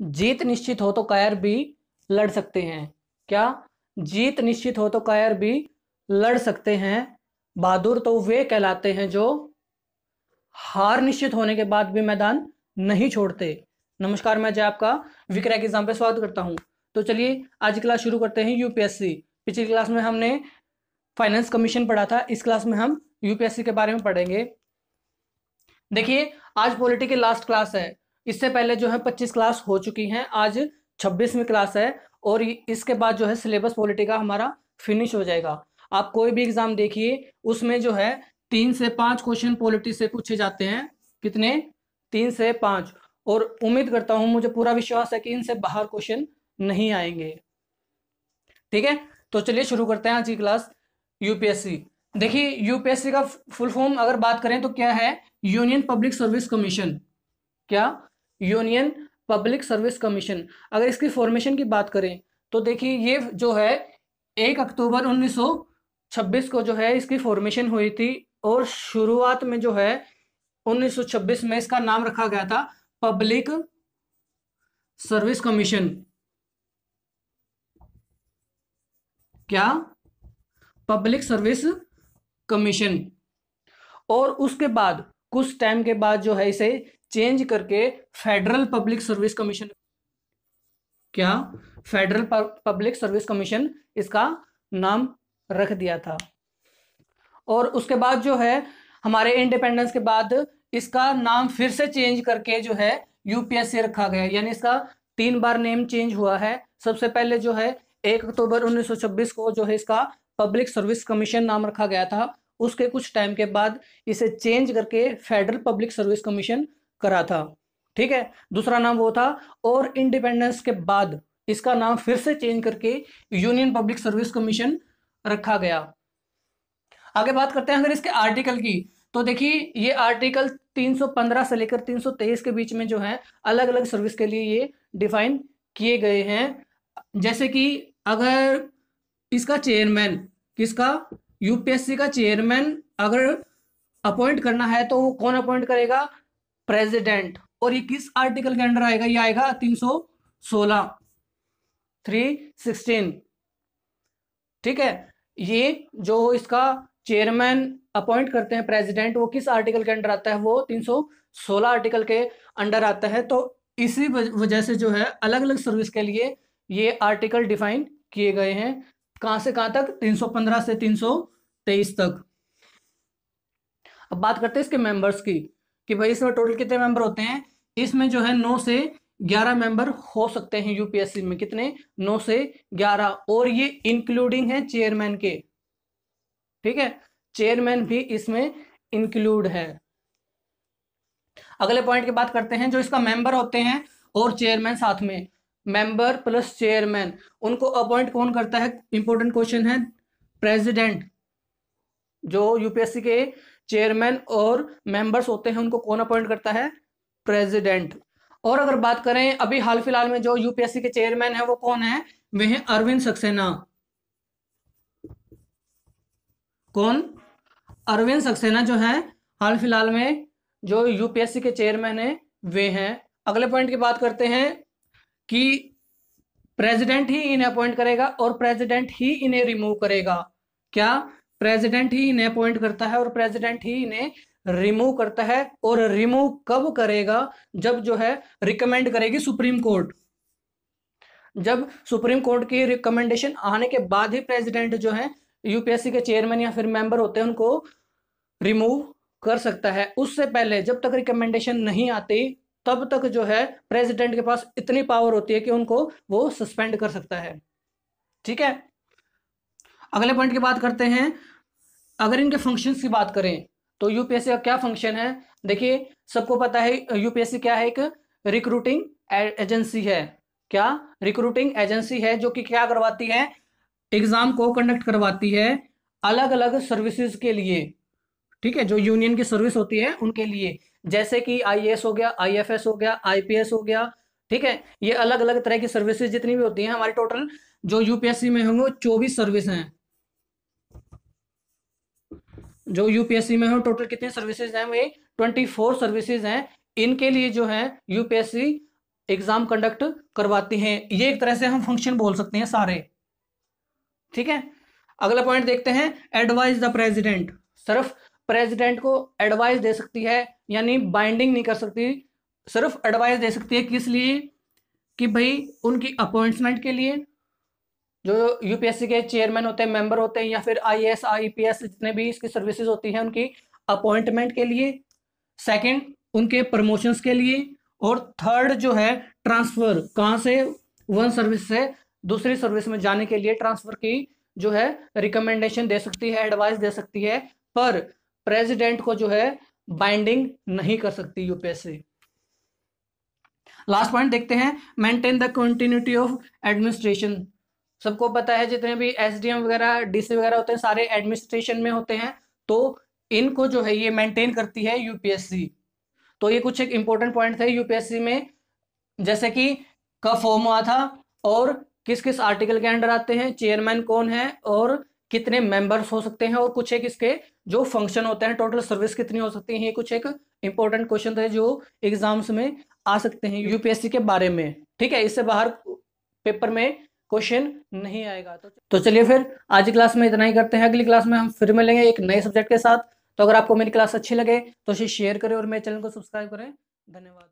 जीत निश्चित हो तो कायर भी लड़ सकते हैं। क्या? जीत निश्चित हो तो कायर भी लड़ सकते हैं। बहादुर तो वे कहलाते हैं जो हार निश्चित होने के बाद भी मैदान नहीं छोड़ते। नमस्कार, मैं जय आपका विक्रय एग्ज़ाम पे स्वागत करता हूँ। तो चलिए, आज की क्लास शुरू करते हैं यूपीएससी पिछली क्लास में हमने फाइनेंस कमीशन पढ़ा था, इस क्लास में हम यूपीएससी के बारे में पढ़ेंगे। देखिए, आज पॉलिटी की लास्ट क्लास है। इससे पहले जो है पच्चीस क्लास हो चुकी हैं। आज छब्बीसवीं क्लास है और इसके बाद जो है सिलेबस पॉलिटी का हमारा फिनिश हो जाएगा। आप कोई भी एग्ज़ाम देखिए, उसमें जो है तीन से पाँच क्वेश्चन पॉलिटी से पूछे जाते हैं। कितने? तीन से पाँच। और उम्मीद करता हूँ, मुझे पूरा विश्वास है कि इनसे बाहर क्वेश्चन नहीं आएँगे। ठीक है? तो चलिए शुरू करते हैं आज की क्लास यूपीएससी देखिए यूपीएससी का फुल फॉर्म अगर बात करें तो क्या है? यूनियन पब्लिक सर्विस कमीशन क्या? Union public service commission. अगर इसकी फॉर्मेशन की बात करें तो देखिए ये जो है, एक अक्टूबर 1926 को जो है इसकी फॉर्मेशन हुई थी और शुरुआत में जो है 1926 में इसका नाम रखा गया था पब्लिक सर्विस कमीशन। क्या? Public service commission. और उसके बाद कुछ टाइम के बाद जो है इसे चेंज करके फेडरल पब्लिक सर्विस कमीशन क्या? फेडरल पब्लिक सर्विस कमीशन इसका नाम रख दिया था। और उसके बाद जो है, हमारे इंडिपेंडेंस के बाद इसका नाम फिर से चेंज करके जो है यूपीएससी रखा गया। यानी इसका तीन बार नेम चेंज हुआ है। सबसे पहले जो है, एक अक्टूबर 1926 को जो है इसका पब्लिक सर्विस कमीशन नाम रखा गया था। उसके कुछ टाइम के बाद इसे चेंज करके फेडरल पब्लिक सर्विस कमीशन करा था। ठीक है? दूसरा नाम वो था और इंडिपेंडेंस के बाद इसका नाम फिर से चेंज करके यूनियन पब्लिक सर्विस कमीशन रखा गया। आगे बात करते हैं अगर इसके आर्टिकल की तो देखिए ये आर्टिकल 315 से लेकर 323 के बीच में जो है अलग अलग सर्विस के लिए ये डिफाइन किए गए हैं। जैसे कि अगर इसका चेयरमैन किसका? यूपीएससी का चेयरमैन अगर अपॉइंट करना है तो वो कौन अपॉइंट करेगा? प्रेसिडेंट। और ये किस आर्टिकल के अंडर आएगा? ये आएगा तीन सौ सोलह। Three sixteen. ठीक है? ये जो इसका चेयरमैन अपॉइंट करते हैं प्रेसिडेंट, वो किस आर्टिकल के अंडर आता है? वो 316 आर्टिकल के अंडर आता है। तो इसी वजह से जो है अलग अलग सर्विस के लिए ये आर्टिकल डिफाइन किए गए हैं। कहाँ से कहाँ तक? 315 से 323 तक। अब बात करते हैं इसके मेंबर्स की, कि भाई इसमें टोटल कितने मेंबर होते हैं? इसमें जो है नौ से ग्यारह मेंबर हो सकते हैं यूपीएससी में। कितने? नौ से ग्यारह। और ये इंक्लूडिंग है चेयरमैन के। ठीक है? चेयरमैन भी इसमें इंक्लूड है। अगले पॉइंट की बात करते हैं, जो इसका मेंबर होते हैं और चेयरमैन साथ में। मेंबर प्लस चेयरमैन, उनको अपॉइंट कौन करता है? इंपॉर्टेंट क्वेश्चन है। प्रेसिडेंट, जो यूपीएससी के चेयरमैन और मेंबर्स होते हैं, उनको कौन अपॉइंट करता है? प्रेसिडेंट। और अगर बात करें, अभी हाल फ़िलहाल में जो यूपीएससी के चेयरमैन है, वो कौन है? वे हैं अरविंद सक्सेना। कौन? अरविंद सक्सेना जो है, हाल फ़िलहाल में जो यूपीएससी के चेयरमैन है, वे हैं। अगले पॉइंट की बात करते हैं। कि प्रेसिडेंट ही इन्हें अपॉइंट करेगा और प्रेसिडेंट ही इन्हें रिमूव करेगा। क्या? प्रेसिडेंट ही इन्हें अपॉइंट करता है और प्रेसिडेंट ही इन्हें रिमूव करता है और रिमूव कब करेगा? जब जो है रिकमेंड करेगी सुप्रीम कोर्ट। जब सुप्रीम कोर्ट की रिकमेंडेशन आने के बाद ही प्रेसिडेंट जो है यूपीएससी के चेयरमैन या फिर मेंबर होते हैं, उनको रिमूव कर सकता है। उससे पहले जब तक रिकमेंडेशन नहीं आती तब तक जो है प्रेसिडेंट के पास इतनी पावर होती है कि उनको वो सस्पेंड कर सकता है। ठीक है? अगले पॉइंट की बात करते हैं। अगर इनके फ़ंक्शंस की बात करें तो यूपीएससी का क्या फ़ंक्शन है? देखिए, सबको पता है यूपीएससी क्या है? एक रिक्रूटिंग एजेंसी है। क्या? रिक्रूटिंग एजेंसी है, जो कि क्या करवाती है? एग्ज़ाम को कंडक्ट करवाती है अलग अलग सर्विसेज़ के लिए। ठीक है? जो यूनियन की सर्विस होती है, उनके लिए। जैसे कि आईएएस हो गया आईएफएस हो गया आईपीएस हो गया, ठीक है? ये अलग अलग तरह की सर्विसेज़ जितनी भी होती हैं हमारी टोटल जो यूपीएससी में होंगे चौबीस सर्विस हैं। जो यूपीएससी में हो टोटल कितने सर्विसेज़ हैं वे ट्वेंटी फोर सर्विसेज़ हैं। इनके लिए जो है यूपीएससी एग्ज़ाम कंडक्ट करवाती हैं। ये एक तरह से हम फ़ंक्शन बोल सकते हैं सारे। ठीक है? अगला पॉइंट देखते हैं एडवाइज द प्रेसिडेंट सिर्फ़ प्रेसिडेंट को एडवाइस दे सकती है यानी बाइंडिंग नहीं कर सकती, सिर्फ़ एडवाइस दे सकती है किस लिए? कि भाई उनकी अपॉइंटमेंट के लिए, जो यूपीएससी के चेयरमैन होते हैं मेंबर होते हैं, या फिर आईएएस आईपीएस जितने भी इसकी सर्विसेज़ होती हैं, उनकी अपॉइंटमेंट के लिए सेकंड उनके प्रमोशंस के लिए, और थर्ड जो है ट्रांसफ़र कहाँ से? वन सर्विस से दूसरी सर्विस में जाने के लिए ट्रांसफ़र की जो है रिकमेंडेशन दे सकती है एडवाइस दे सकती है, पर प्रेसिडेंट को जो है बाइंडिंग नहीं कर सकती यूपीएससी लास्ट पॉइंट देखते हैं। Maintain the continuity of administration सबको पता है, जितने भी एसडीएम वगैरह डीसी वगैरह होते हैं, सारे एडमिनिस्ट्रेशन में होते हैं। तो इनको जो है, ये मेंटेन करती है यूपीएससी तो ये कुछ एक इंपॉर्टेंट पॉइंट थे यूपीएससी में। जैसे कि कब फॉर्म हुआ था और किस किस आर्टिकल के अंडर आते हैं चेयरमैन कौन है और कितने मेंबर्स हो सकते हैं और कुछ एक इसके जो फ़ंक्शन होते हैं टोटल सर्विस कितनी हो सकती है, ये कुछ एक इंपॉर्टेंट क्वेश्चन थे जो एग्ज़ाम्स में आ सकते हैं यूपीएससी के बारे में। ठीक है, इससे बाहर पेपर में क्वेश्चन नहीं आएगा। तो तो चलिए फिर आज की क्लास में इतना ही करते हैं। अगली क्लास में हम फिर मिलेंगे एक नए सब्जेक्ट के साथ। तो अगर आपको मेरी क्लास अच्छी लगे तो उसे शेयर करें और मेरे चैनल को सब्सक्राइब करें। धन्यवाद।